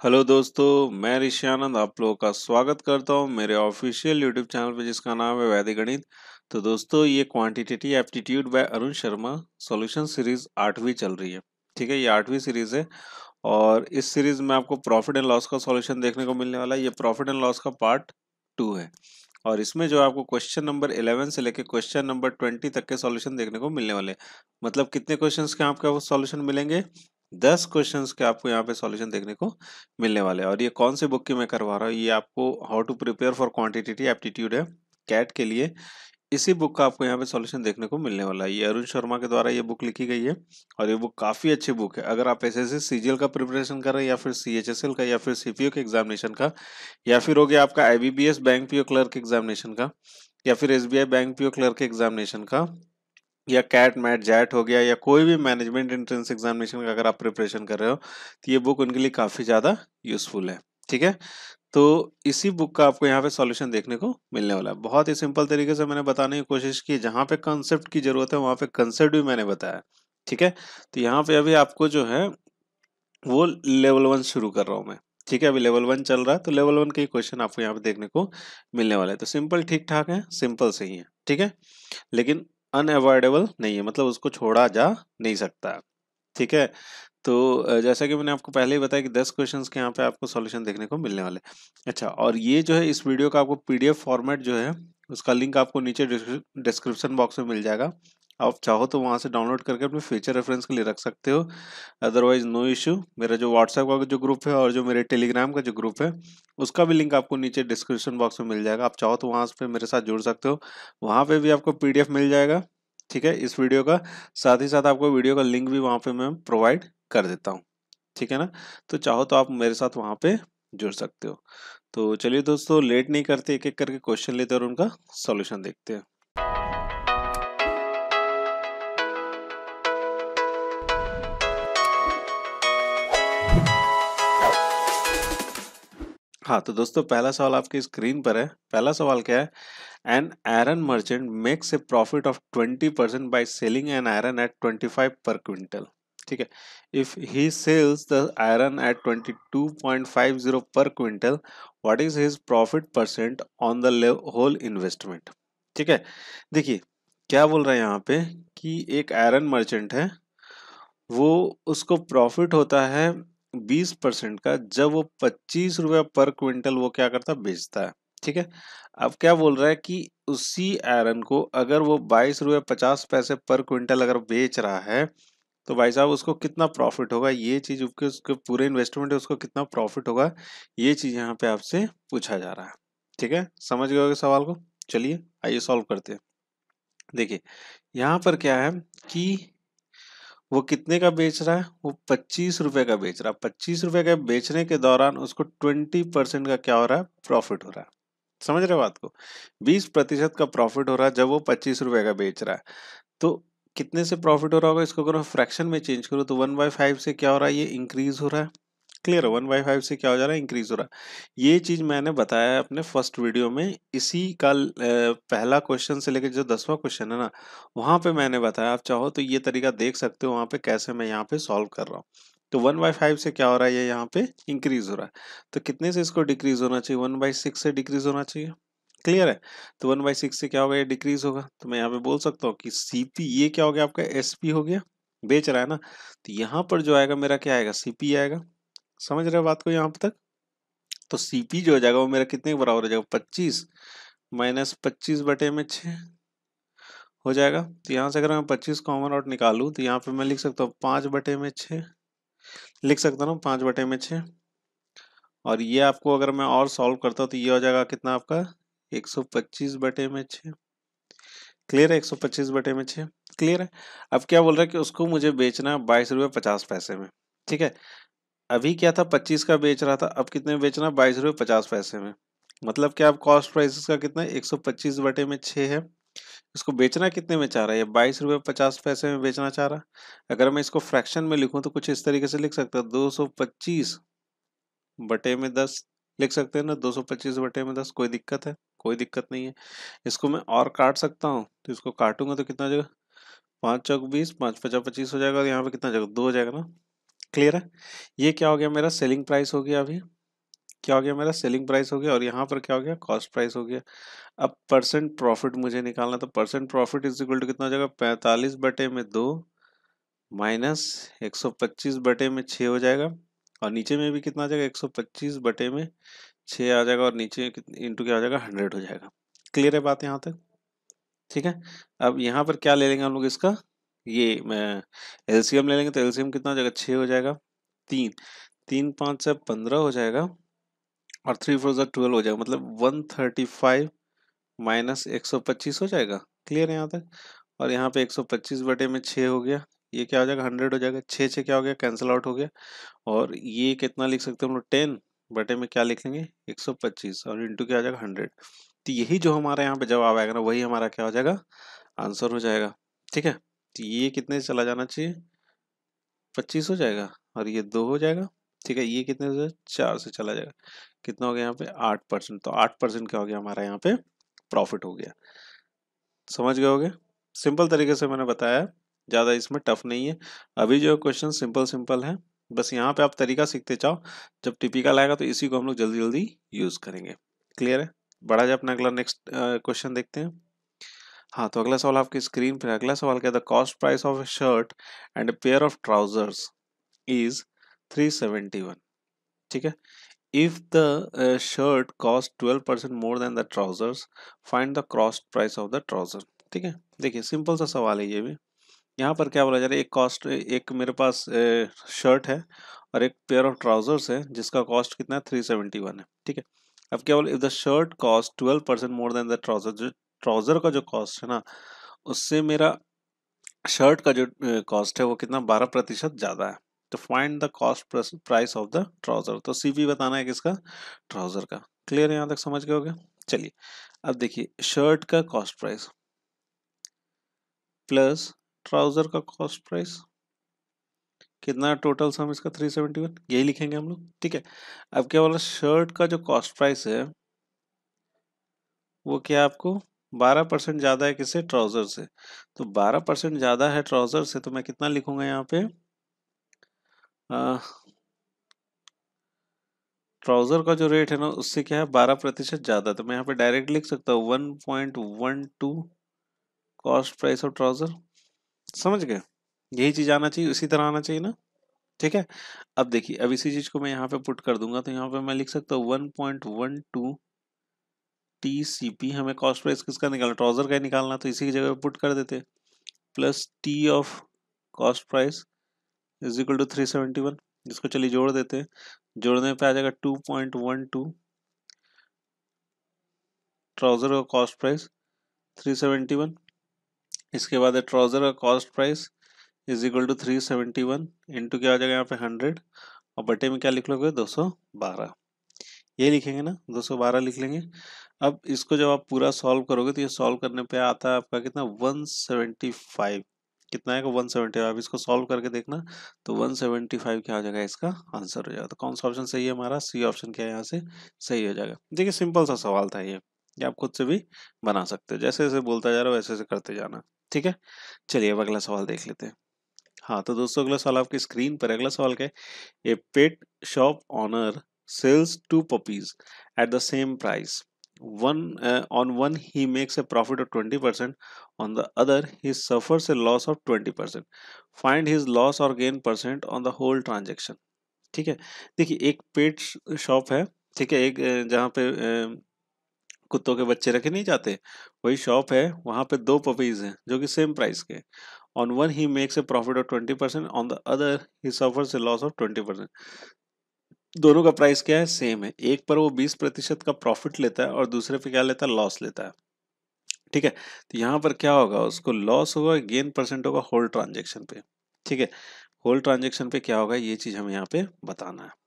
Hello दोस्तों, मैं ऋषियानंद आप लोगों का स्वागत करता हूँ मेरे ऑफिशियल यूट्यूब चैनल पे, जिसका नाम है वैदिक गणित। तो दोस्तों, ये quantitative aptitude by Arun Sharma solution series आठवीं चल रही है। ठीक है, ये आठवीं सीरीज़ है और इस सीरीज़ में आपको प्रॉफिट एंड लॉस का सॉल्यूशन देखने को मिलने वाला है। ये प्रॉफिट एंड लॉस का पार्ट टू है और इसमें जो आपको क्वेश्चन नंबर 11 से लेकर क्वेश्चन नंबर 20 तक के सॉल्यूशन देखने को मिलने वाले मतलब कितने क्वेश्चन के आपको सॉल्यूशन मिलेंगे? दस क्वेश्चंस के आपको यहाँ पे सॉल्यूशन देखने को मिलने वाले हैं। और ये कौन से बुक की मैं करवा रहा हूँ, ये आपको how to prepare for quantitative aptitude है कैट के लिए। इसी बुक का आपको यहाँ पे सॉल्यूशन देखने को मिलने वाला है। ये अरुण शर्मा के द्वारा ये बुक लिखी गई है और ये बुक काफ़ी अच्छी बुक है। अगर आप एस एस सीजीएल का प्रिपरेशन कर रहे हैं या फिर सीएचएसएल का या फिर सीपीओ के एग्जामिनेशन का, या फिर हो गया आपका I bank PO clerk examination का, या फिर S bank PO clerk examination का या कैट मैट जैट हो गया या कोई भी मैनेजमेंट एंट्रेंस एग्जामिनेशन का अगर आप प्रिपरेशन कर रहे हो तो ये बुक उनके लिए काफ़ी ज़्यादा यूजफुल है, ठीक है? तो इसी बुक का आपको यहाँ पे सॉल्यूशन देखने को मिलने वाला है। बहुत ही सिंपल तरीके से मैंने बताने की कोशिश की, जहाँ पे कंसेप्ट की ज़रूरत है, वहाँ पे कंसेप्ट भी मैंने बताया, ठीक है? तो यहाँ पे अभी आपको जो है, वो लेवल वन शुरू कर रहा हूँ मैं, ठीक है? अभी लेवल वन चल रहा है तो लेवल वन के क्वेश्चन आपको यहाँ पे देखने को मिलने वाला है। तो सिंपल ठीक ठाक है सिंपल सही है, ठीक है? लेकिन अनएवॉइडेबल नहीं है मतलब उसको छोड़ा जा नहीं सकता। ठीक है? तो जैसा कि मैंने आपको पहले ही बताया कि 10 क्वेश्चंस के यहाँ पे आपको सॉल्यूशन देखने को मिलने वाले। अच्छा और ये जो है, इस वीडियो का आपको पीडीएफ फॉर्मेट जो है, उसका लिंक आपको नीचे डिस्क्रिप्शन बॉक्स में मिल जाएगा। आप चाहो तो वहाँ से डाउनलोड करके अपने फ्यूचर रेफरेंस के लिए रख सकते हो। अदरवाइज़ नो इशू मेरा जो व्हाट्सएप का जो ग्रुप है और जो मेरे टेलीग्राम का जो ग्रुप है, उसका भी लिंक आपको नीचे डिस्क्रिप्शन बॉक्स में मिल जाएगा। आप चाहो तो वहाँ पर मेरे साथ जुड़ सकते हो। वहाँ पर भी आपको PDF मिल जाएगा, ठीक है, इस वीडियो का। साथ ही साथ आपको वीडियो का लिंक भी वहाँ पर मैं प्रोवाइड कर देता हूँ, ठीक है ना? तो चाहो तो आप मेरे साथ वहाँ पे जुड़ सकते हो। तो चलिए दोस्तों लेट नहीं करते एक एक करके क्वेश्चन लेते और उनका सॉल्यूशन देखते हैं। हाँ तो दोस्तों पहला सवाल आपकी स्क्रीन पर है। पहला सवाल क्या है? An iron merchant makes a profit of twenty percent by selling an iron at twenty five per quintal ठीक है? If he sells the iron at twenty two point five zero per quintal what is his profit percent on the whole investment ठीक है? देखिए, क्या बोल रहे हैं यहाँ पे कि एक आयरन मर्चेंट है, वो उसको प्रॉफिट होता है बीस परसेंट का जब वो पच्चीस रुपया पर क्विंटल वो क्या करता बेचता है, ठीक है? अब क्या बोल रहा है कि उसी आयरन को अगर वो बाईस रुपये पचास पैसे पर क्विंटल अगर बेच रहा है तो भाई साहब उसको कितना प्रॉफिट होगा? ये चीज़ उसके उसके पूरे इन्वेस्टमेंट है, उसको कितना प्रॉफिट होगा? ये चीज़ यहाँ पे आपसे पूछा जा रहा है, ठीक है? समझ गए सवाल को? चलिए, आइए सॉल्व करते हैं। देखिए, यहाँ पर क्या है कि वो कितने का बेच रहा है? वो पच्चीस रुपए का बेच रहा है। पच्चीस रुपए का बेचने के दौरान उसको ट्वेंटी परसेंट का क्या हो रहा है? प्रॉफिट हो रहा है। समझ रहे बात को? बीस प्रतिशत का प्रॉफिट हो रहा है जब वो पच्चीस रुपए का बेच रहा है। तो कितने से प्रॉफिट हो रहा होगा? इसको अगर फ्रैक्शन में चेंज करो तो वन बाई फाइव से क्या हो रहा है? ये इंक्रीज हो रहा है। क्लियर है, वन बाई फाइव से क्या हो जा रहा है इंक्रीज हो रहा है। ये चीज़ मैंने बताया है अपने फ़र्स्ट वीडियो में, इसी का पहला क्वेश्चन से लेकर जो दसवां क्वेश्चन है ना, वहाँ पे मैंने बताया, आप चाहो तो ये तरीका देख सकते हो, वहाँ पे कैसे मैं यहाँ पे सॉल्व कर रहा हूँ। तो वन बाई फाइव से क्या हो रहा है, ये यहाँ पे इंक्रीज हो रहा है। तो कितने से इसको डिक्रीज होना चाहिए? वन बाई सिक्स से डिक्रीज होना चाहिए। क्लियर है? तो वन बाई सिक्स से क्या होगा, ये डिक्रीज होगा। तो मैं यहाँ पे बोल सकता हूँ कि सीपी ये क्या हो गया आपका? एसपी हो गया। बेच रहा है ना? तो यहाँ पर जो आएगा, मेरा क्या आएगा? सीपी आएगा। समझ रहे हो बात को यहाँ तक? तो सीपी जो हो जाएगा वो मेरा कितने के बराबर हो जाएगा? पच्चीस माइनस पच्चीस बटे में छ हो जाएगा। तो यहाँ से अगर मैं पच्चीस कॉमन आउट निकालू तो यहाँ पे मैं लिख सकता हूँ पाँच बटे में छ। लिख सकता हूँ पाँच बटे में छ। और ये आपको अगर मैं और सॉल्व करता हूँ तो ये हो जाएगा कितना आपका? एक सौ पच्चीस बटे में छ। क्लियर है? एक सौ पच्चीस बटे में छ। क्लियर है? अब क्या बोल रहा है कि उसको मुझे बेचना है बाईस रुपये पचास पैसे में। ठीक है? अभी क्या था, पच्चीस का बेच रहा था, अब कितने में बेचना बाईस रुपये पचास पैसे में। मतलब क्या अब कॉस्ट प्राइस का कितना एक सौ पच्चीस बटे में छः है। इसको बेचना कितने में चाह रहा है? ये बाईस रुपये पचास पैसे में बेचना चाह रहा है? अगर मैं इसको फ्रैक्शन में लिखूँ तो कुछ इस तरीके से लिख सकता दो सौ पच्चीस बटे में दस लिख सकते हैं ना? दो सौ पच्चीस बटे में दस, कोई दिक्कत है? कोई दिक्कत नहीं है। इसको मैं और काट सकता हूँ। तो इसको काटूँगा तो कितना हो जाएगा? पाँच चौक बीस, पाँच पचास पच्चीस हो जाएगा और यहाँ पे कितना जाएगा? दो हो जाएगा ना? क्लियर है? ये क्या हो गया मेरा? सेलिंग प्राइस हो गया अभी। क्या हो गया मेरा? सेलिंग प्राइस हो गया और यहाँ पर क्या हो गया? कॉस्ट प्राइस हो गया। अब परसेंट प्रॉफिट मुझे निकालना तो percent profit is equal to कितना हो जाएगा? पैंतालीस बटे में दो माइनस एक सौ पच्चीस बटे में छः हो जाएगा। और नीचे में भी कितना आ जाएगा? एक सौ पच्चीस बटे में छः आ जाएगा और नीचे इंटू क्या आ जाएगा? हंड्रेड हो जाएगा। क्लियर है बात यहाँ तक? ठीक है? अब यहाँ पर क्या ले लेंगे हम लोग इसका? ये, मैं एलसीएम ले लेंगे तो एलसीएम कितना हो जाएगा? छः हो जाएगा। तीन। तीन, पाँच से पंद्रह हो जाएगा और थ्री फोर ज़ा ट्वेल्व हो जाएगा। मतलब वन थर्टी फाइव माइनस एक सौ पच्चीस हो जाएगा। क्लियर है यहाँ तक? और यहाँ पे एक सौ पच्चीस बटे में छः हो गया। ये क्या हो जाएगा? हंड्रेड हो जाएगा। छः छः क्या हो गया? कैंसिल आउट हो गया। और ये कितना लिख सकते हैं हम लोग? टेन बटे में क्या लिख लेंगे? एक सौ पच्चीस और इंटू क्या हो जाएगा? हंड्रेड तो यही जो हमारे यहाँ पे जवाब आएगा ना, वही हमारा क्या हो जाएगा? आंसर हो जाएगा। ठीक है? तो ये कितने चला जाना चाहिए? पच्चीस हो जाएगा और ये दो हो जाएगा। ठीक है, ये कितने से? चार से चला जाएगा। कितना हो गया यहाँ पे? आठ परसेंट। तो आठ परसेंट क्या हो गया? हमारा यहाँ पे प्रॉफिट हो गया। समझ गए होगे? सिंपल तरीके से मैंने बताया। ज़्यादा इसमें टफ नहीं है। अभी जो क्वेश्चन सिंपल सिंपल है, बस यहाँ पे आप तरीका सीखते जाओ। जब टिपिकल आएगा तो इसी को हम लोग जल्दी जल्दी यूज़ करेंगे। क्लियर है? बढ़ा जाए अपना अगला नेक्स्ट क्वेश्चन देखते हैं। हाँ तो अगला सवाल आपकी स्क्रीन पर अगला सवाल क्या the cost price of a shirt and pair of trousers is three seventy one ठीक है? If the uh, shirt cost 12% more than the trousers find the cost price of the ठीक है? देखिए सिंपल सा सवाल है ये भी। यहाँ पर क्या बोला जा रहा है? एक कॉस्ट एक मेरे पास शर्ट है और एक पेयर ऑफ़ ट्राउजर्स है जिसका कॉस्ट कितना है? थ्री सेवेंटी वन है। ठीक है? अब क्या बोले? If the shirt cost twelve percent more than the trouser जो ट्राउज़र का जो कॉस्ट है ना, उससे मेरा शर्ट का जो कॉस्ट है वो कितना, बारह प्रतिशत ज़्यादा है। तो find the cost price of the trouser. तो सीपी बताना है किसका? ट्राउज़र का। क्लियर है यहाँ तक समझ गए होगे? चलिए, अब देखिए, शर्ट का कॉस्ट प्राइस। प्लस ट्राउज़र का कॉस्ट प्राइस। कितना टोटल सम इसका? 371 यही लिखेंगे हम लोग। ठीक है, अब क्या बोला? शर्ट का जो कॉस्ट प्राइस है, वो क्या आपको? 12 परसेंट ज़्यादा है किससे? ट्राउज़र से। तो 12 परसेंट ज़्यादा है ट्राउज़र से तो मैं कितना लिखूँगा यहाँ पे? ट्राउज़र का जो रेट है ना, उससे क्या है? 12 प्रतिशत ज़्यादा तो मैं यहाँ पे डायरेक्ट लिख सकता हूँ one point one two cost price of trouser. समझ गए? यही चीज़ आना चाहिए, उसी तरह आना चाहिए ना? ठीक है? अब देखिए, अब इसी चीज़ को मैं यहाँ पे पुट कर दूँगा तो यहाँ पे मैं लिख सकता हूँ one point one two T C P हमें कॉस्ट प्राइस किसका निकालना ट्राउज़र का ही निकालना तो इसी की जगह पुट कर देते plus T of cost price is equal to three seventy one जिसको चलिए जोड़ देते हैं। जोड़ने पे आ जाएगा two point one two trouser का cost price three seventy one इसके बाद है ट्राउज़र का cost price is equal to three seventy one into क्या आ जाएगा यहाँ पे हंड्रेड और बटे में क्या लिख लोगे? दो सौ बारह। ये लिखेंगे ना, दो सौ बारह लिख लेंगे। अब इसको जब आप पूरा सॉल्व करोगे तो ये सॉल्व करने पे आता है आपका कितना? One seventy five. कितना है वन सेवेंटी फाइव। इसको सॉल्व करके देखना तो वन सेवेंटी फाइव क्या हो जाएगा? इसका आंसर हो जाएगा। तो कौन सा ऑप्शन सही है हमारा? सी ऑप्शन क्या है यहाँ से? सही हो जाएगा। देखिए सिंपल सा सवाल था ये। ये आप खुद से भी बना सकते हो। जैसे जैसे बोलता जा रहा हो, वैसे वैसे करते जाना। ठीक है? चलिए, अब अगला सवाल देख लेते हैं। हाँ तो दोस्तों, अगला सवाल आपकी स्क्रीन पर अगला सवाल क्या है? A pet shop owner sells two puppies at the same price one uh, on one he makes a profit of 20% on the other he suffers a loss of 20% find his loss or gain percent on the whole transaction. ठीक है? देखिए एक pet shop है ठीक है? एक जहाँ पे कुत्तों के बच्चे रखे नहीं जाते वही शॉप है वहाँ पे दो पपीज हैं जो कि सेम प्राइस के on one he makes a profit of twenty percent on the other he suffers a loss of twenty percent दोनों का प्राइस क्या है? सेम है। एक पर वो बीस प्रतिशत का प्रॉफिट लेता है और दूसरे पे क्या लेता है? लॉस लेता है। ठीक है? तो यहाँ पर क्या होगा? उसको लॉस होगा गेन परसेंट होगा होल ट्रांजेक्शन पे। ठीक है? होल ट्रांजेक्शन पे क्या होगा? ये चीज़ हमें यहाँ पे बताना है।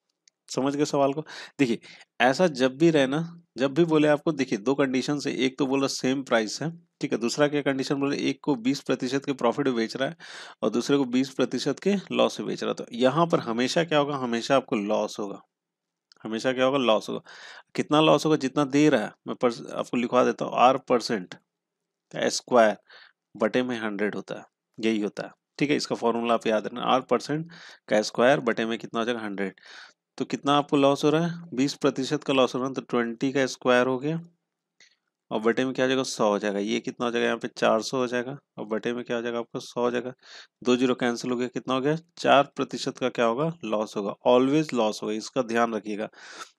समझ गए सवाल को? देखिए, ऐसा जब भी रहे ना जब भी बोले आपको, देखिए, दो कंडीशन से एक तो बोला सेम प्राइस है, ठीक है, दूसरा क्या कंडीशन बोले एक को 20 प्रतिशत के प्रॉफिट बेच रहा है और दूसरे को 20 प्रतिशत के लॉस बेच रहा है। तो यहाँ पर हमेशा क्या होगा? हमेशा आपको लॉस होगा। हमेशा क्या होगा? लॉस होगा। कितना लॉस होगा? जितना दे रहा है, मैं आपको लिखवा देता हूँ, आर परसेंट स्क्वायर बटे में हंड्रेड होता है, यही होता है, ठीक है, इसका फॉर्मूला आप याद रखना, आर परसेंट का स्क्वायर बटे में कितना हो जाएगा? हंड्रेड तो कितना आपको लॉस हो रहा है? बीस प्रतिशत का लॉस हो रहा है तो ट्वेंटी का स्क्वायर हो गया। और बटे में क्या हो जाएगा? सौ हो जाएगा। ये कितना हो जाएगा? यहाँ पे चार सौ हो जाएगा। और बटे में क्या हो जाएगा? आपका सौ हो जाएगा। दो ज़ीरो कैंसिल हो गया। कितना हो गया? चार प्रतिशत का क्या होगा? लॉस होगा। ऑलवेज लॉस होगा। इसका ध्यान रखिएगा।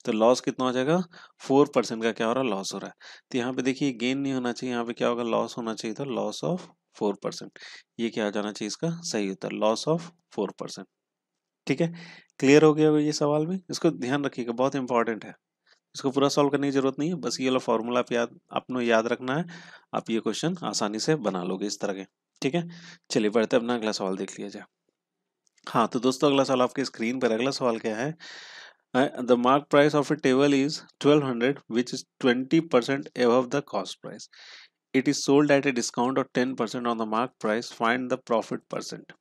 तो लॉस कितना हो जाएगा? फोर परसेंट का क्या हो रहा? है लॉस हो रहा है। तो यहाँ पे देखिए गेन नहीं होना चाहिए। यहाँ पे क्या होगा? लॉस होना चाहिए था। लॉस ऑफ़ फोर परसेंट ये क्या हो जाना चाहिए इसका? सही उत्तर। लॉस ऑफ़ फोर परसेंट ठीक है? क्लियर हो गया ये सवाल में इसको ध्यान रखिएगा, बहुत इंपॉर्टेंट है। इसको पूरा सॉल्व करने की ज़रूरत नहीं है, बस ये वाला फॉर्मूला आप याद, आपको याद रखना है। आप ये क्वेश्चन आसानी से बना लोगे इस तरह के, ठीक है? चलिए, बढ़ते अपना अगला सवाल देख लिया जाए। हाँ तो दोस्तों, अगला सवाल आपके स्क्रीन पर अगला सवाल क्या है? The mark price of a table is 1200 which is 20 percent above the cost price it is sold at a discount of 10 percent on the mark price find the profit percent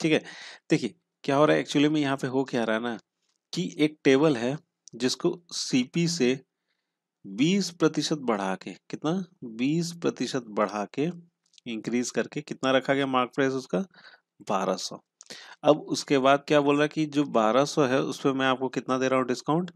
ठीक है? देखिए क्या हो रहा है? एक्चुअली में यहाँ पे हो क्या रहा है ना, कि एक टेबल है, जिसको सीपी से 20 प्रतिशत बढ़ा के, कितना? 20 प्रतिशत बढ़ा के इंक्रीज करके कितना रखा गया मार्क प्राइस उसका? 1200 अब उसके बाद क्या बोल रहा है कि जो 1200 है, उस पर मैं आपको कितना दे रहा हूँ डिस्काउंट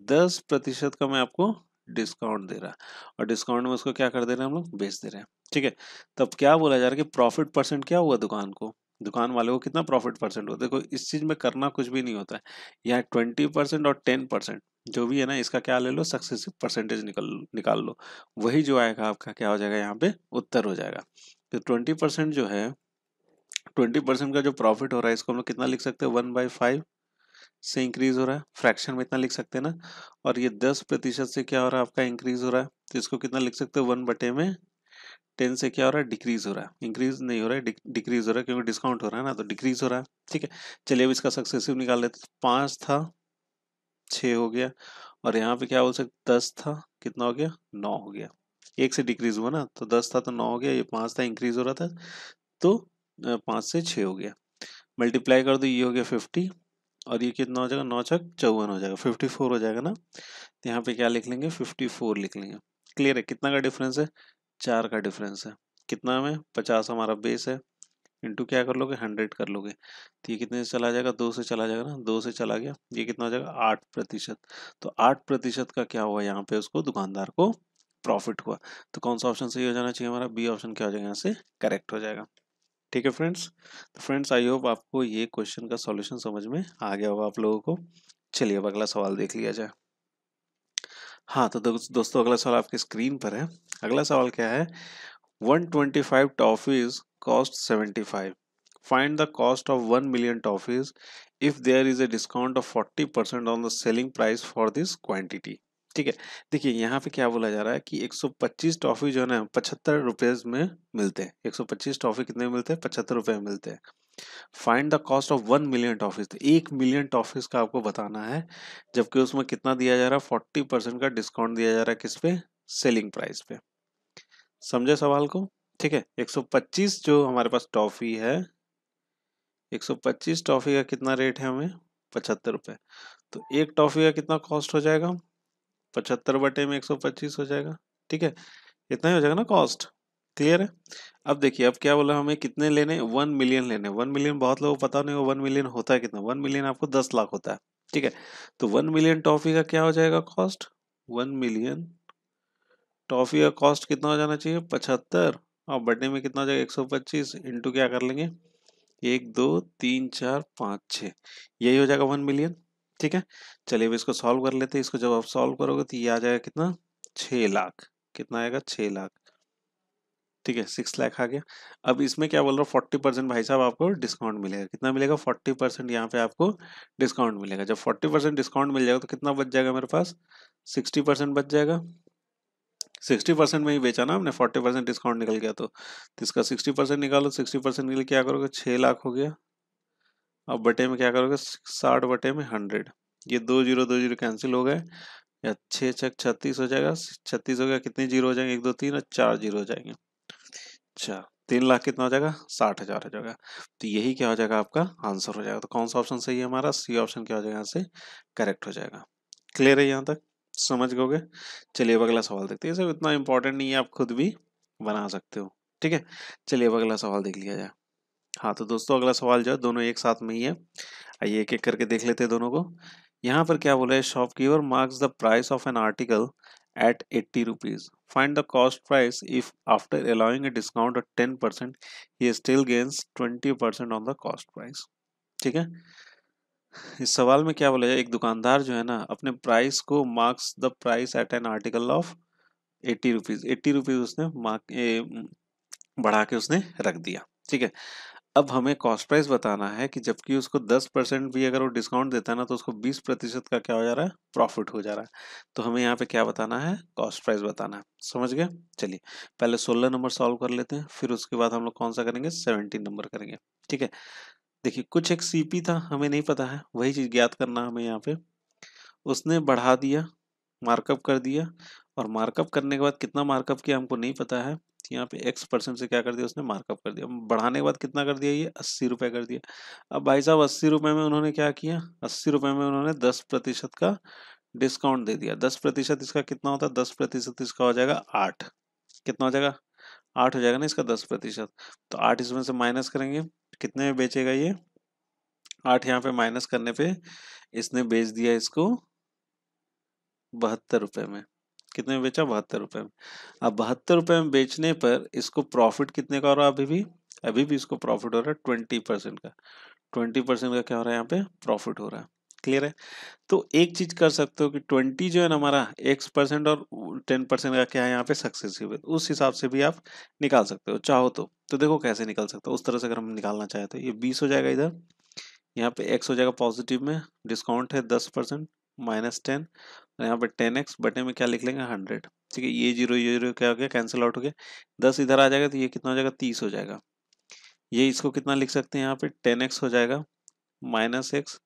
10 प्रतिशत का मैं आपको डिस्काउंट दे रहा। और डिस्काउंट में उसको क्या कर दे रहे हैं हम लोग? बेच दे रहे हैं। ठीक है? तब क्या बोला जा रहा है कि प्रॉफिट परसेंट क्या हुआ दुकान को? दुकान वाले को कितना प्रॉफिट परसेंट होता है। देखो, इस चीज़ में करना कुछ भी नहीं होता है। यहाँ ट्वेंटी परसेंट और टेन परसेंट जो भी है ना, इसका क्या ले लो सक्सेसिव परसेंटेज निकल, निकाल लो। वही जो आएगा, आपका क्या हो जाएगा, यहाँ पे उत्तर हो जाएगा। तो ट्वेंटी परसेंट जो है ट्वेंटी परसेंट का जो प्रॉफिट हो रहा है, इसको हम लोग कितना लिख सकते हैं? वन बाई फाइव से इंक्रीज हो रहा है। फ्रैक्शन में इतना लिख सकते हैं ना। और ये दस प्रतिशत से क्या हो रहा है, आपका इंक्रीज हो रहा है। तो इसको कितना लिख सकते हैं? वन बटे में टेन से क्या हो रहा है? डिक्रीज हो रहा है। इंक्रीज नहीं हो रहा है डिक्रीज हो रहा है क्योंकि डिस्काउंट हो रहा है ना तो डिक्रीज हो रहा है। ठीक है, चलिए अब इसका सक्सेसिव निकाल लेते पाँच था, छ हो गया और यहाँ पे क्या बोल सकते दस था, कितना हो गया? नौ हो गया। एक से डिक्रीज हुआ ना तो दस था तो नौ हो गया, ये पाँच था इंक्रीज हो रहा था तो पाँच से छः हो गया। मल्टीप्लाई कर दो, ये हो गया फिफ्टी और ये कितना हो जाएगा? नौ छक चौवन हो जाएगा। फिफ्टी फोर हो जाएगा ना तो यहाँ पे क्या लिख लेंगे? फिफ्टी फोर लिख लेंगे। क्लियर है? कितना का डिफरेंस है? चार का डिफरेंस है। कितना में? पचास हमारा बेस है। इंटू क्या कर लोगे? हंड्रेड कर लोगे। तो ये कितने से चला जाएगा? दो से चला जाएगा ना? दो से चला गया। ये कितना हो जाएगा? आठ प्रतिशत। तो आठ प्रतिशत का क्या हुआ? यहाँ पे उसको दुकानदार को प्रॉफिट हुआ। तो कौन सा ऑप्शन सही हो जाना चाहिए हमारा? बी ऑप्शन क्या हो जाएगा? यहाँ से करेक्ट हो जाएगा। ठीक है फ्रेंड्स तो फ्रेंड्स आई होप आपको ये क्वेश्चन का सॉल्यूशन समझ में आ गया होगा आप लोगों को। चलिए अब अगला सवाल देख लिया जाए। हाँ तो दो, दोस्तों अगला सवाल आपकी स्क्रीन पर है। अगला सवाल क्या है? 125 toffees cost 75 find the cost of 1 million toffees if there is a discount of 40 percent on the selling price for this quantity. ठीक है? देखिए, यहाँ पे क्या बोला जा रहा है कि 125 टॉफी जो है ना, पचहत्तर रुपये में मिलते हैं। 125 टॉफी कितने में मिलते हैं? पचहत्तर रुपये में मिलते हैं। Find the cost of one million toffees तो एक मिलियन टॉफिस का आपको बताना है, जबकि उसमें कितना दिया जा रहा है? फोर्टी परसेंट का डिस्काउंट दिया जा रहा है किस पे? सेलिंग प्राइस पे। समझे सवाल को? ठीक है 125 जो हमारे पास टॉफी है 125 टॉफी का कितना रेट है हमें? पचहत्तर रुपए। तो एक टॉफी का कितना कॉस्ट हो जाएगा? पचहत्तर बटे में 125 हो जाएगा। ठीक है, इतना ही हो जाएगा ना कॉस्ट। क्लियर है? अब देखिए, अब क्या बोला हमें, कितने लेने? वन मिलियन लेने। वन मिलियन बहुत लोगों को पता नहीं हो वन मिलियन होता है कितना? वन मिलियन आपको दस लाख होता है। ठीक है तो वन मिलियन टॉफी का क्या हो जाएगा कॉस्ट? वन मिलियन टॉफी का कॉस्ट कितना हो जाना चाहिए? पचहत्तर। और बर्थडे में कितना हो जाएगा? एक सौ पच्चीस। इंटू क्या कर लेंगे? एक, दो, तीन, चार, पाँच छः यही हो जाएगा वन मिलियन। ठीक है? चलिए अब इसको सॉल्व कर लेते हैं। इसको जब आप सॉल्व करोगे तो ये आ जाएगा कितना? छः लाख। कितना आएगा? छः लाख। ठीक है? सिक्स लाख आ गया। अब इसमें क्या बोल रहा हूँ? फोर्टी परसेंट भाई साहब आपको डिस्काउंट मिलेगा। कितना मिलेगा? फोर्टी परसेंट यहाँ पे आपको डिस्काउंट मिलेगा। जब फोर्टी परसेंट डिस्काउंट मिल जाएगा तो कितना बच जाएगा मेरे पास? सिक्सटी परसेंट बच जाएगा। सिक्सटी परसेंट में ही बेचा ना हमने फोर्टी परसेंट डिस्काउंट निकल गया तो, तो इसका सिक्सटी परसेंट निकालो सिक्सटी परसेंट निकल क्या करोगे? छः लाख हो गया। अब बटे में क्या करोगे? साठ बटे में हंड्रेड। ये दो ज़ीरो दो ज़ीरो कैंसिल हो गए। या छः छः छत्तीस हो जाएगा। छत्तीस हो गया कितने ज़ीरो हो जाएँगे? एक दो तीन और चार ज़ीरो हो जाएँगे। अच्छा तीन लाख कितना हो जाएगा? साठ हज़ार हो जाएगा। तो यही क्या हो जाएगा आपका? आंसर हो जाएगा। तो कौन सा ऑप्शन सही है हमारा? सी ऑप्शन क्या हो जाएगा यहाँ से? करेक्ट हो जाएगा। क्लियर है यहाँ तक? समझ गए चलिए अब अगला सवाल देखते हैं। सब इतना इंपॉर्टेंट नहीं है, आप खुद भी बना सकते हो, ठीक है? चलिए अब अगला सवाल देख लिया जाए। हाँ तो दोस्तों अगला सवाल जो है, दोनों एक साथ में ही है। आइए एक एक करके देख लेते हैं दोनों को। यहाँ पर क्या बोला है shopkeeper marks the price of an article at 80 rupees. Find the cost price if after allowing a discount of 10% he still gains 20% on the cost price. ठीक है? इस सवाल में क्या बोला जाए, एक दुकानदार जो है ना, अपने प्राइस को marks the price at an article of eighty rupees eighty rupees उसने मार्क बढ़ा के उसने रख दिया, ठीक है? अब हमें कॉस्ट प्राइस बताना है कि जबकि उसको 10 परसेंट भी अगर वो डिस्काउंट देता है ना तो उसको 20 प्रतिशत का क्या हो जा रहा है? प्रॉफिट हो जा रहा है। तो हमें यहाँ पे क्या बताना है? कॉस्ट प्राइस बताना है। समझ गए? चलिए, पहले 16 नंबर सॉल्व कर लेते हैं, फिर उसके बाद हम लोग कौन सा करेंगे? 17 नंबर करेंगे, ठीक है? देखिए, कुछ एक सीपी था, हमें नहीं पता है, वही चीज़ ज्ञात करना हमें यहाँ पे। उसने बढ़ा दिया मार्कअप कर दिया, और मार्कअप करने के बाद कितना मार्कअप किया हमको नहीं पता है यहाँ पे एक्स परसेंट से क्या कर दिया, उसने मार्कअप कर दिया। बढ़ाने के बाद कितना कर दिया ये? अस्सी रुपये कर दिया। अब भाई साहब, अस्सी रुपये में उन्होंने क्या किया? अस्सी रुपये में उन्होंने दस प्रतिशत का डिस्काउंट दे दिया। दस प्रतिशत इसका कितना होता? है दस प्रतिशत इसका हो जाएगा आठ। कितना हो जाएगा? आठ हो जाएगा ना इसका दस प्रतिशत। तो आठ इसमें से माइनस करेंगे। कितने में बेचेगा ये? आठ यहाँ पे माइनस करने पे इसने बेच दिया इसको बहत्तर रुपए में। कितने में बेचा? बहत्तर रुपए में। अब बहत्तर रुपए में बेचने पर इसको प्रॉफिट कितने का हो रहा है अभी भी? अभी भी इसको प्रॉफिट हो रहा है ट्वेंटी परसेंट का। ट्वेंटी परसेंट का क्या हो रहा है यहाँ पे? प्रॉफिट हो रहा है। क्लियर है। तो एक चीज़ कर सकते हो कि ट्वेंटी जो है ना हमारा एक्स परसेंट और टेन परसेंट का क्या है यहाँ पे सक्सेसिव है। उस हिसाब से भी आप निकाल सकते हो, चाहो तो। तो देखो कैसे निकाल सकते हो। उस तरह से अगर हम निकालना चाहें तो। ये बीस हो जाएगा इधर। यहाँ पे एक्स हो जाएगा पॉजिटिव में। डिस्काउंट है दस परसेंट माइनस टेन। और यहाँ पे टेन एक्स बटे में क्या लिख लेंगे? हंड्रेड ठीक है, ये ज़ीरो ये ज़ीरो क्या हो गया? कैंसिल आउट हो गया। दस इधर आ जाएगा तो ये कितना हो जाएगा? तीस हो जाएगा। ये इसको कितना लिख सकते हैं यहाँ पे? टेन एक्स हो जाएगा। माइनस एक्स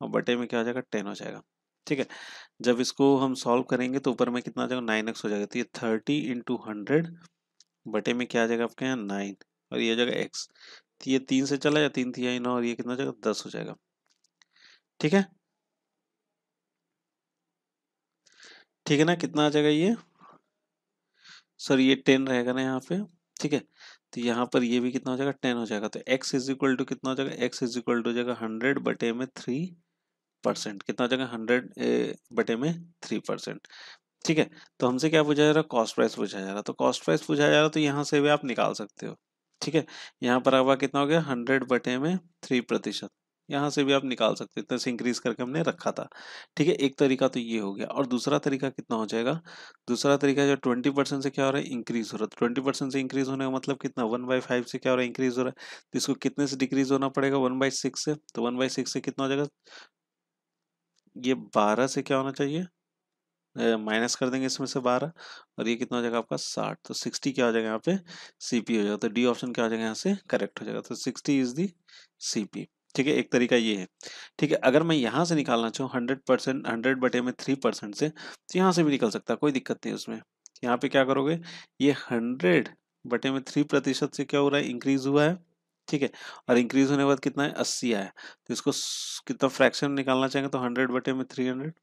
और बटे में क्या हो जाएगा? टेन हो जाएगा। ठीक है? जब इसको हम सॉल्व करेंगे तो ऊपर में कितना आ जाएगा? नाइन एक्स हो जाएगा। तो ये थर्टी इंटू हंड्रेड बटे में क्या आ जाएगा आपके यहाँ? नाइन। और ये हो जाएगा एक्स। तो ये तीन से चला या तीन थी नौ, और ये कितना हो जाएगा? दस हो जाएगा। ठीक है? ठीक है ना? कितना आ जाएगा ये? सर, ये टेन रहेगा ना यहाँ पे। ठीक है? तो यहाँ पर ये भी कितना हो जाएगा? टेन हो जाएगा। तो x इज़ इक्वल टू कितना हो जाएगा? x इज़ इक्वल टू हो जाएगा हंड्रेड बटे में थ्री परसेंट, कितना हो जाएगा हंड्रेड बटे में थ्री परसेंट। ठीक है तो हमसे क्या पूछा जा रहा है? कॉस्ट प्राइस पूछा जा रहा है। तो कॉस्ट प्राइस पूछा जा रहा है तो यहाँ से भी आप निकाल सकते हो। ठीक है, यहाँ पर आपका कितना हो गया? हंड्रेड बटे में थ्री प्रतिशत। यहाँ से भी आप निकाल सकते इतने से इंक्रीज करके हमने रखा था। ठीक है, एक तरीका तो ये हो गया। और दूसरा तरीका कितना हो जाएगा? दूसरा तरीका जो ट्वेंटी परसेंट से क्या हो रहा है? इंक्रीज हो रहा है। ट्वेंटी परसेंट से इंक्रीज होने का मतलब कितना? वन बाई फाइव से क्या हो रहा है? इंक्रीज हो रहा है। तो इसको कितने से डिक्रीज होना पड़ेगा? वन बाई सिक्स से। तो वन बाई सिक्स से कितना हो जाएगा? ये बारह से क्या होना चाहिए? माइनस कर देंगे इसमें से बारह और ये कितना हो जाएगा आपका साठ तो सिक्सटी क्या हो जाएगा यहाँ पे? सीपी हो जाएगा तो डी ऑप्शन क्या हो जाएगा यहाँ से? करेक्ट हो जाएगा तो सिक्सटी इज़ दी सीपी ठीक है, एक तरीका ये है। ठीक है, अगर मैं यहाँ से निकालना चाहूँ हंड्रेड परसेंट हंड्रेड बटे में थ्री परसेंट से तो यहाँ से भी निकल सकता है, कोई दिक्कत नहीं उसमें। यहाँ पे क्या करोगे? ये हंड्रेड बटे में थ्री प्रतिशत से क्या हो रहा है? इंक्रीज हुआ है। ठीक है, और इंक्रीज होने के बाद कितना है? अस्सी आया। तो इसको कितना फ्रैक्शन निकालना चाहेंगे तो हंड्रेड बटे में three hundred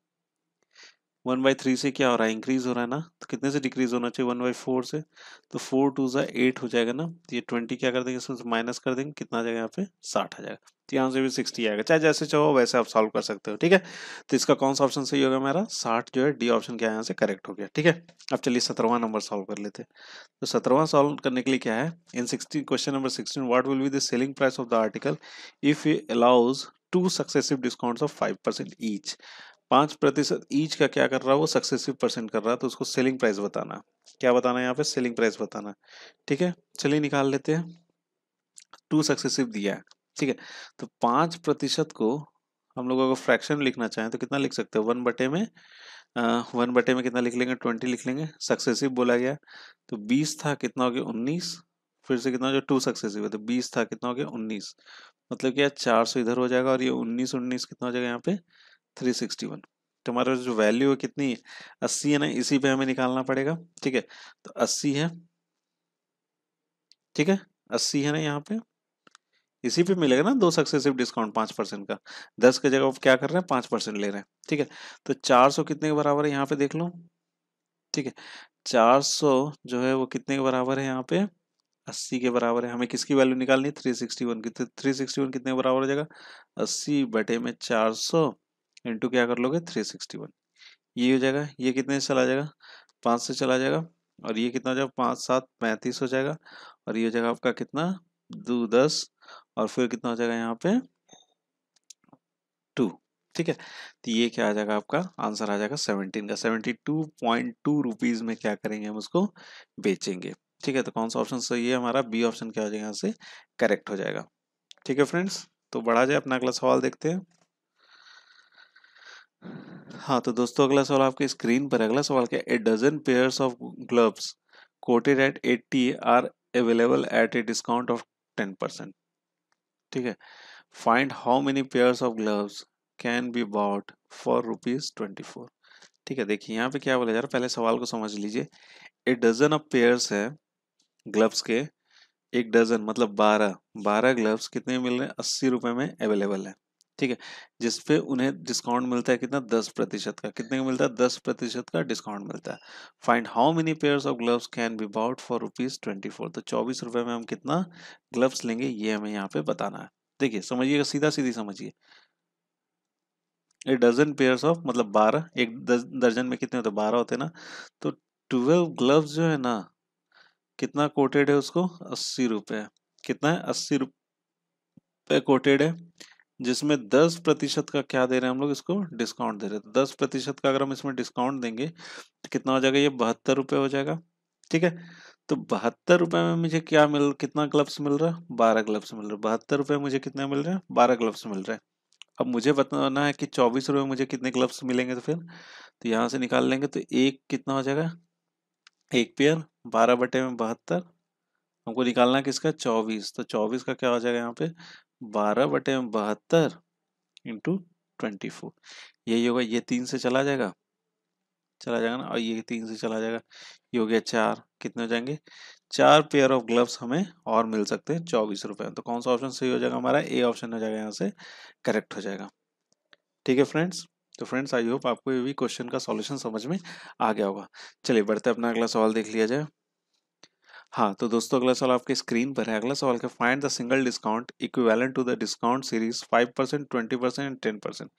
one by three से क्या हो रहा है? इंक्रीज हो रहा है ना? तो कितने से डिक्रीज होना चाहिए? वन बाई फोर से? तो फोर टू ज़ा एट हो जाएगा ना? ये ट्वेंटी क्या कर देंगे? इसमें माइनस कर देंगे। कितना आ जाएगा यहाँ पे? साठ आ जाएगा। तो यहाँ से भी सिक्सटी आएगा चाहे जैसे चाहो, वैसे आप सॉल्व कर सकते हो, ठीक है? तो इसका कौन सा ऑप्शन सही होगा मेरा? साठ जो है डी ऑप्शन क्या यहाँ से करेक्ट हो गया, ठीक है? अब चलिए सत्रहवा नंबर सॉल्व कर लेते तो सत्रहवा सॉल्व करने के लिए क्या है? In sixteen question number sixteen what will be the selling price of the article if you allows two successive discounts of five percent each पाँच प्रतिशत ईच का क्या कर रहा है? वो सक्सेसिव परसेंट कर रहा है तो उसको सेलिंग प्राइस बताना क्या बताना है यहाँ पे? सेलिंग प्राइस बताना ठीक है? चलिए निकाल लेते हैं। टू सक्सेसिव दिया है। ठीक है? तो पाँच प्रतिशत को हम लोग अगर फ्रैक्शन लिखना चाहें तो कितना लिख सकते हैं? वन बटे में वन बटे में कितना लिख लेंगे? ट्वेंटी लिख लेंगे। सक्सेसिव बोला गया। तो बीस था, कितना हो गया? उन्नीस। फिर से कितना हो गया टू सक्सेसिव है। तो बीस था, कितना हो गया? उन्नीस। मतलब क्या? चार सौ इधर हो जाएगा और ये उन्नीस उन्नीस कितना हो जाएगा यहाँ पे? थ्री सिक्सटी वन तो हमारा जो वैल्यू है कितनी है? अस्सी है ना? इसी पे हमें निकालना पड़ेगा, ठीक है? तो अस्सी है, ठीक है? अस्सी है ना यहाँ पे? इसी पे मिलेगा ना दो सक्सेसिव डिस्काउंट पाँच परसेंट का। दस के जगह क्या कर रहे हैं? पाँच परसेंट ले रहे हैं, ठीक है? तो चार सौ कितने के बराबर है? यहाँ पे देख लो, ठीक है? चार सौ जो है वो कितने के बराबर है यहाँ पे? अस्सी के बराबर है। हमें किसकी वैल्यू निकालनी है? थ्री सिक्सटी वन की। थ्री सिक्सटी वन कितने के बराबर हो जाएगा? अस्सी बटे में चार सौ इंटू क्या कर लोगे? थ्री सिक्सटी वन ये हो जाएगा, ये कितने से चला जाएगा? पाँच से चला जाएगा, और ये कितना हो जाएगा? पाँच, सात, पैंतीस हो जाएगा, और ये हो जाएगा आपका कितना? दो, दस, और फिर कितना हो जाएगा यहाँ पे? टू ठीक है? तो ये क्या आ जाएगा आपका? आंसर आ जाएगा सेवनटीन का। Seventy two point two rupees में क्या करेंगे हम उसको? बेचेंगे। ठीक है? तो कौन सा ऑप्शन सही है हमारा? बी ऑप्शन क्या हो जाएगा यहाँ से? करेक्ट हो जाएगा। ठीक है फ्रेंड्स तो बढ़ा जाए अपना अगला सवाल देखते हैं। हाँ तो दोस्तों, अगला सवाल आपके स्क्रीन पर अगला सवाल क्या a dozen pairs of gloves quoted at 80 are available at a discount of ten percent ठीक है? Find how many pairs of gloves can be bought for rupees twenty four ठीक है, देखिए, यहाँ पे क्या बोला जा रहा है? पहले सवाल को समझ लीजिए। ए डजन ऑफ़ पेयर्स है ग्लव्स के, एक डजन मतलब बारह बारह ग्लव्स कितने मिल रहे हैं? अस्सी रुपए में अवेलेबल है। ठीक है जिसपे उन्हें डिस्काउंट मिलता है कितना? दस प्रतिशत का। कितने का मिलता है? दस प्रतिशत का डिस्काउंट मिलता है। Find how many pairs of gloves can be bought for rupees twenty four तो चौबीस रुपए में हम कितना ग्लव्स लेंगे, ये हमें यहाँ पे बताना है। देखिए, समझिएगा सीधा सीधी समझिए। ए डजन पेयर्स ऑफ़ मतलब बारह, एक दर्जन में कितने होते हैं? बारह होते हैं ना? तो ट्वेल्व ग्लव्स जो है ना, कितना कोटेड है उसको? अस्सी रुपये कितना है? अस्सी रुपये कोटेड है। जिसमें दस प्रतिशत का क्या दे रहे हैं हम लोग इसको? डिस्काउंट दे रहे हैं। दस प्रतिशत का अगर हम इसमें डिस्काउंट देंगे तो कितना हो जाएगा? ये बहत्तर रुपये हो जाएगा। ठीक है? तो बहत्तर रुपए में मुझे क्या मिल, कितना ग्लव्स मिल रहा? है बारह ग्लव्स मिल रहे। हैं बहत्तर रुपये मुझे कितने मिल रहे हैं? बारह ग्लव्स मिल रहे हैं। अब मुझे बताना है कि चौबीस रुपये मुझे कितने ग्लव्स मिलेंगे तो फिर? तो यहाँ से निकाल लेंगे तो एक कितना हो जाएगा? एक पेयर। बारह बटे में बहत्तर। हमको निकालना है किसका? चौबीस। तो चौबीस का क्या हो जाएगा यहाँ पे? बारह बटे में बहत्तर इंटू ट्वेंटी फोर यही होगा, ये तीन से चला जाएगा चला जाएगा ना, और ये तीन से चला जाएगा, ये हो गया चार। कितने हो जाएँगे? चार पेयर ऑफ़ ग्लव्स हमें और मिल सकते हैं, चौबीस रुपए। तो कौन सा ऑप्शन सही हो जाएगा हमारा? ए ऑप्शन हो जाएगा यहाँ से करेक्ट हो जाएगा। ठीक है फ्रेंड्स तो फ्रेंड्स आई होप आपको ये भी क्वेश्चन का सॉल्यूशन समझ में आ गया होगा। चलिए बढ़ते अपना अगला सवाल देख लिया जाए। हाँ तो दोस्तों अगला सवाल आपके स्क्रीन पर है। अगला सवाल का find the single discount equivalent to the discount series five percent twenty percent and ten percent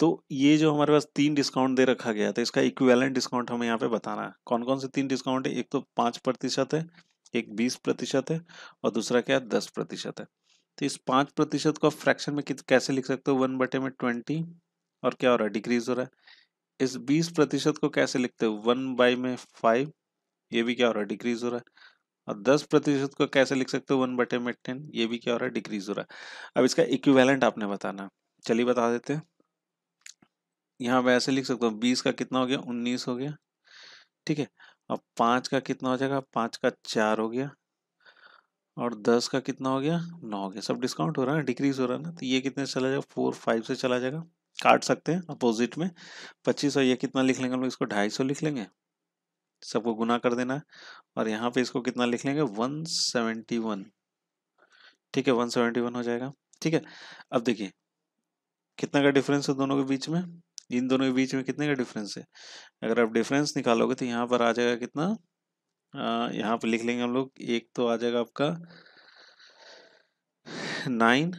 तो ये जो हमारे पास तीन डिस्काउंट दे रखा गया था इसका इक्विवेलेंट डिस्काउंट हमें यहाँ पे बताना है। कौन कौन से तीन डिस्काउंट है? एक तो पाँच प्रतिशत है, एक बीस प्रतिशत है और दूसरा क्या है? दस प्रतिशत है। तो इस पाँच प्रतिशत को आप फ्रैक्शन में कैसे लिख सकते हो? वन बटे में ट्वेंटी और क्या हो रहा है? डिक्रीज हो रहा है। इस बीस प्रतिशत को कैसे लिखते हो? वन बाई में फाइव, ये भी क्या हो रहा है? डिक्रीज हो रहा है। और दस प्रतिशत को कैसे लिख सकते हो? वन बटे में टेन, ये भी क्या हो रहा है? डिक्रीज हो रहा है। अब इसका इक्विवेलेंट आपने बताना चलिए बता देते हैं। यहाँ मैं ऐसे लिख सकता हूँ, बीस का कितना हो गया? उन्नीस हो गया। ठीक है। अब पाँच का कितना हो जाएगा? पाँच का चार हो गया। और दस का कितना हो गया? नौ हो गया। सब डिस्काउंट हो रहा है, डिक्रीज हो रहा है ना? तो ये कितने से चला जाएगा? फोर, फाइव से चला जाएगा। काट सकते हैं, अपोजिट में। पच्चीस और ये कितना लिख लेंगे हम लोग? इसको ढाई सौ लिख लेंगे। सबको गुना कर देना और यहाँ पे इसको कितना लिख लेंगे? One seventy one. ठीक है, वन सेवेंटी वन हो जाएगा। ठीक है, अब देखिए, कितना का डिफरेंस है दोनों के बीच में? इन दोनों के बीच में कितने का डिफरेंस है? अगर आप डिफरेंस निकालोगे तो यहाँ पर आ जाएगा कितना? यहाँ पर लिख लेंगे हम लोग, एक तो आ जाएगा आपका नाइन।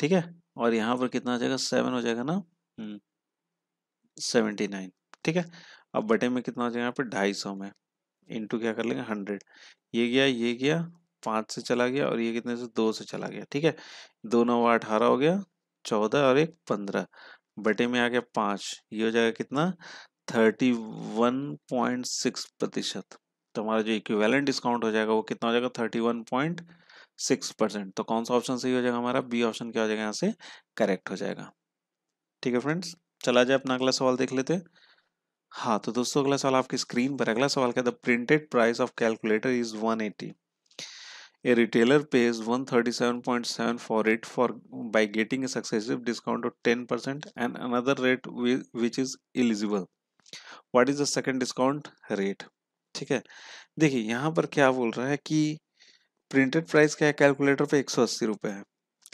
ठीक है, और यहाँ पर कितना आ जाएगा? सेवन हो जाएगा ना? Seventy nine. ठीक है अब बटे में कितना हो जाएगा यहाँ पे ढाई सौ में। इंटू क्या कर लेंगे? हंड्रेड ये गया ये गया, पाँच से चला गया और ये कितने से? दो से चला गया, ठीक है? दो नौ अठारह हो गया, चौदह और एक पंद्रह। बटे में आ गया पाँच। ये हो जाएगा कितना? थर्टी वन पॉइंट सिक्स प्रतिशत। तो हमारा जो इक्विवेलेंट डिस्काउंट हो जाएगा वो कितना हो जाएगा? Thirty one point six percent तो कौन सा ऑप्शन सही हो जाएगा हमारा? बी ऑप्शन क्या हो जाएगा यहाँ से? करेक्ट हो जाएगा। ठीक है फ्रेंड्स चला जाए अपना अगला सवाल देख लेते हैं। हाँ तो दोस्तों अगला सवाल आपकी स्क्रीन पर अगला सवाल क्या the printed price of calculator is 180 A retailer pays 137.7 for it for, by getting a successive discount of 10% and another rate which is eligible. What is the second discount rate? ठीक है? देखिए, यहाँ पर क्या बोल रहा है कि प्रिंटेड प्राइस क्या है? कैलकुलेटर पे एक सौ है।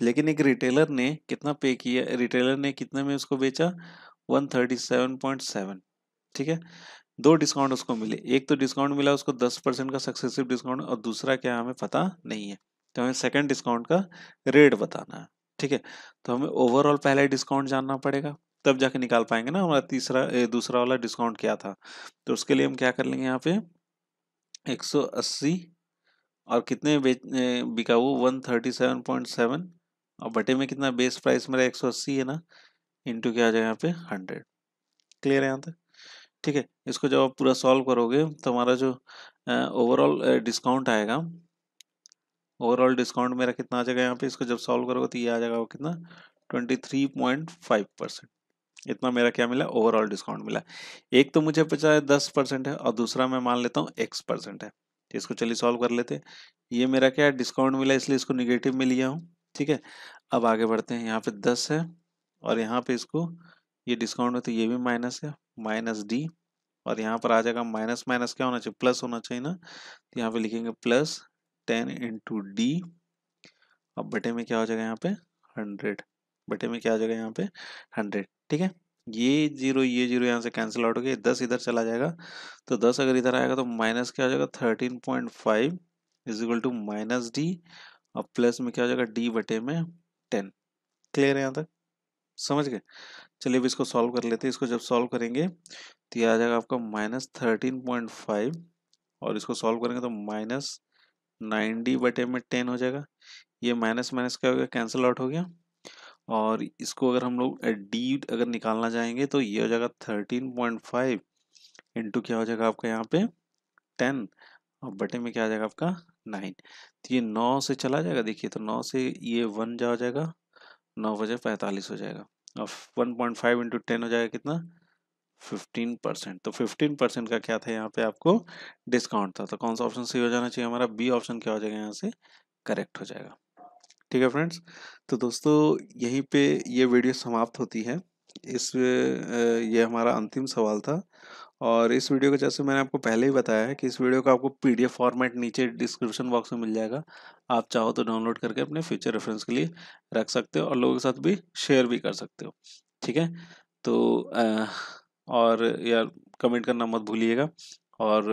लेकिन एक रिटेलर ने कितना पे किया? रिटेलर ने कितने में उसको बेचा? वन ठीक है? दो डिस्काउंट उसको मिले। एक तो डिस्काउंट मिला उसको दस परसेंट का सक्सेसिव डिस्काउंट और दूसरा क्या हमें पता नहीं है। तो हमें सेकंड डिस्काउंट का रेट बताना है, ठीक है? तो हमें ओवरऑल पहले डिस्काउंट जानना पड़ेगा। तब जाके निकाल पाएँगे ना हमारा तीसरा दूसरा वाला डिस्काउंट क्या था। तो उसके लिए हम क्या कर लेंगे यहाँ पे? 180 और कितने बिका वो? 137.7 और बटे में कितना? बेस प्राइस मेरा 180 है ना? इंटू क्या आ जाएगा यहाँ पे? 100 क्लियर है यहाँ तक? ठीक है, इसको जब आप पूरा सॉल्व करोगे तो हमारा जो ओवरऑल डिस्काउंट आएगा, ओवरऑल डिस्काउंट मेरा कितना आ जाएगा यहाँ पे, इसको जब सॉल्व करोगे तो ये आ जाएगा कितना? Twenty three point five percent. इतना मेरा क्या मिला? ओवरऑल डिस्काउंट मिला। एक तो मुझे पता है दस परसेंट है और दूसरा मैं मान लेता हूँ एक्स परसेंट है। तो इसको चलिए सॉल्व कर लेते ये मेरा क्या है डिस्काउंट मिला, इसलिए इसको निगेटिव में लिया हूँ, ठीक है? अब आगे बढ़ते हैं। यहाँ पे दस है और यहाँ पे इसको, ये डिस्काउंट है तो ये भी माइनस है। माइनस डी, और यहाँ पर आ जाएगा माइनस माइनस क्या होना चाहिए? प्लस होना चाहिए ना? तो यहाँ पे लिखेंगे प्लस टेन इंटू डी, अब बटे में क्या हो जाएगा यहाँ पे? हंड्रेड। बटे में क्या हो जाएगा यहाँ पे? हंड्रेड। ठीक है? ये ज़ीरो ये ज़ीरो यहाँ से कैंसिल आउट हो गया। दस इधर चला जाएगा। तो दस अगर इधर आएगा तो माइनस क्या हो जाएगा? Thirteen point five is equal to minus d, और प्लस में क्या हो जाएगा? डी बटे में टेन। क्लियर है यहाँ तक? समझ गए? चलिए अब इसको सॉल्व कर लेते हैं। इसको जब सॉल्व करेंगे तो ये आ जाएगा आपका माइनस थर्टीन पॉइंट फाइव और इसको सॉल्व करेंगे तो माइनस नाइन डी बटे में टेन हो जाएगा। ये माइनस माइनस क्या हो गया? कैंसिल आउट हो गया। और इसको अगर हम लोग डी अगर निकालना चाहेंगे तो ये हो जाएगा थर्टीन पॉइंट फाइव इंटू क्या हो जाएगा आपका यहाँ पे? टेन और बटे में क्या आ जाएगा आपका? नाइन तो ये नौ से चला जाएगा। देखिए तो नौ से ये वन जा हो जाएगा, नौ बजे पैंतालीस हो जाएगा। और one point five into ten हो जाएगा कितना? फिफ्टीन परसेंट तो फिफ्टीन परसेंट का क्या था यहाँ पे आपको? डिस्काउंट था। तो कौन सा ऑप्शन सही हो जाना चाहिए हमारा? बी ऑप्शन क्या हो जाएगा यहाँ से? करेक्ट हो जाएगा। ठीक है फ्रेंड्स तो दोस्तों, यहीं पे ये वीडियो समाप्त होती है। इस ये हमारा अंतिम सवाल था। और इस वीडियो को जैसे मैंने आपको पहले ही बताया है कि इस वीडियो का आपको पीडीएफ फॉर्मेट नीचे डिस्क्रिप्शन बॉक्स में मिल जाएगा। आप चाहो तो डाउनलोड करके अपने फ्यूचर रेफरेंस के लिए रख सकते हो और लोगों के साथ भी शेयर भी कर सकते हो। ठीक है? तो आ, और यार कमेंट करना मत भूलिएगा। और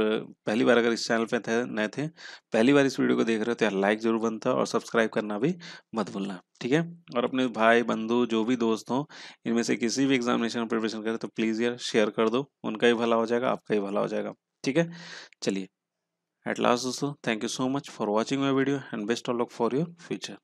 पहली बार अगर इस चैनल पे थे, नए थे, पहली बार इस वीडियो को देख रहे हो तो यार लाइक ज़रूर बनता और सब्सक्राइब करना भी मत भूलना, ठीक है? और अपने भाई, बंधु, जो भी दोस्त हों, इनमें से किसी भी एग्जामिनेशन प्रिपरेशन करें तो प्लीज़ यार शेयर कर दो, उनका ही भला हो जाएगा, आपका ही भला हो जाएगा, ठीक है? चलिए एट लास्ट दोस्तों thank you so much for watching my video and best of luck for your future